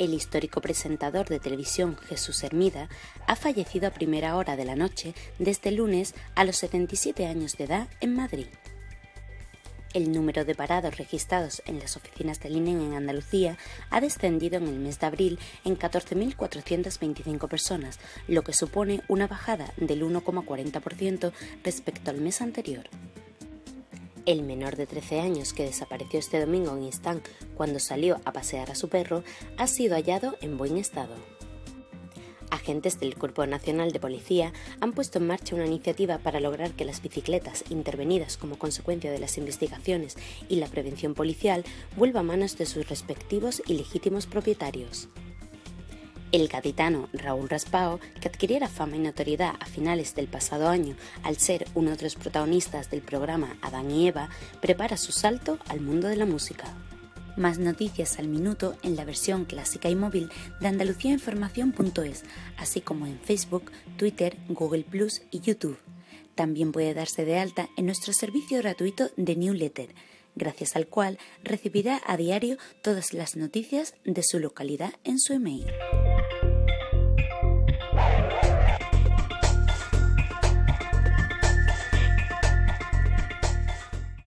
El histórico presentador de televisión Jesús Hermida ha fallecido a primera hora de la noche de este lunes a los 77 años de edad en Madrid. El número de parados registrados en las oficinas del INE en Andalucía ha descendido en el mes de abril en 14.425 personas, lo que supone una bajada del 1,40% respecto al mes anterior. El menor de 13 años que desapareció este domingo en Istán cuando salió a pasear a su perro ha sido hallado en buen estado. Agentes del Cuerpo Nacional de Policía han puesto en marcha una iniciativa para lograr que las bicicletas intervenidas como consecuencia de las investigaciones y la prevención policial vuelvan a manos de sus respectivos y legítimos propietarios. El gaditano Raúl Raspao, que adquiriera fama y notoriedad a finales del pasado año al ser uno de los protagonistas del programa Adán y Eva, prepara su salto al mundo de la música. Más noticias al minuto en la versión clásica y móvil de andaluciainformación.es, así como en Facebook, Twitter, Google Plus y YouTube. También puede darse de alta en nuestro servicio gratuito de newsletter, gracias al cual recibirá a diario todas las noticias de su localidad en su email.